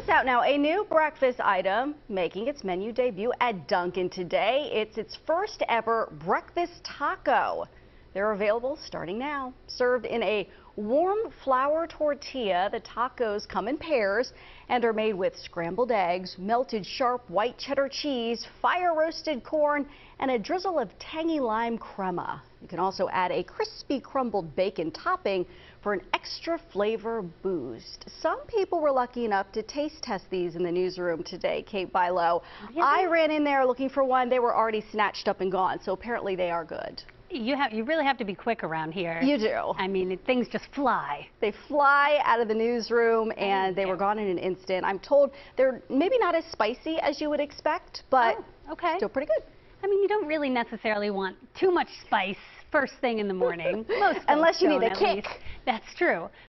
this out now. A new breakfast item making its menu debut at Dunkin' today. It's its first ever breakfast taco. They're available starting now. Served in a warm flour tortilla, the tacos come in pairs and are made with scrambled eggs, melted sharp white cheddar cheese, fire roasted corn, and a drizzle of tangy lime crema. You can also add a crispy crumbled bacon topping for an extra flavor boost. Some people were lucky enough to taste test these in the newsroom today, Kate Bilo. I ran in there looking for one. They were already snatched up and gone, so apparently they are good. You have you really have to be quick around here. You do. I mean, things just fly. They fly out of the newsroom and they were gone in an instant. I'm told they're maybe not as spicy as you would expect, but Oh, okay. still pretty good. I mean, you don't really necessarily want too much spice first thing in the morning. Most Unless you need a kick. least. That's true.